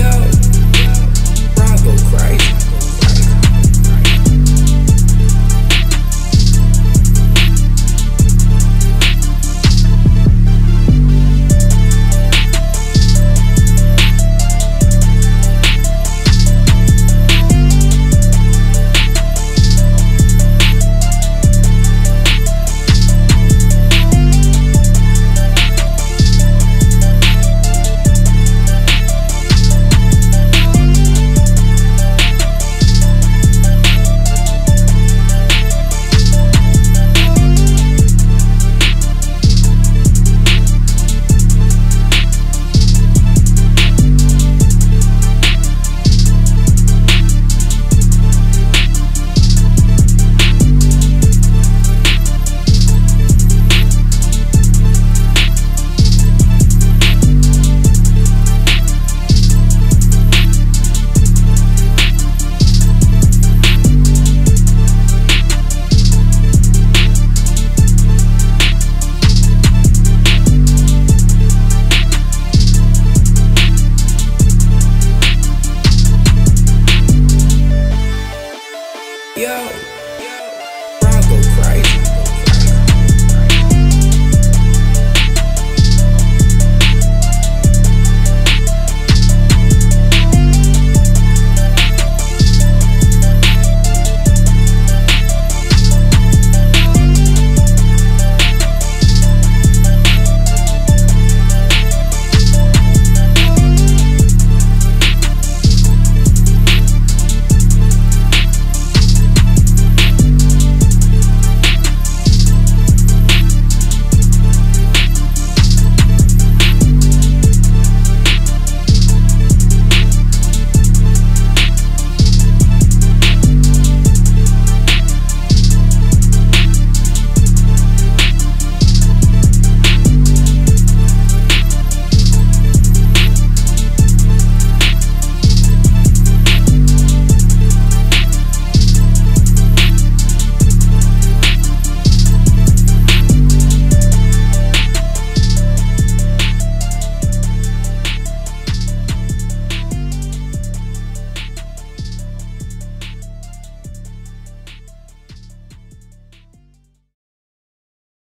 yo. Yo.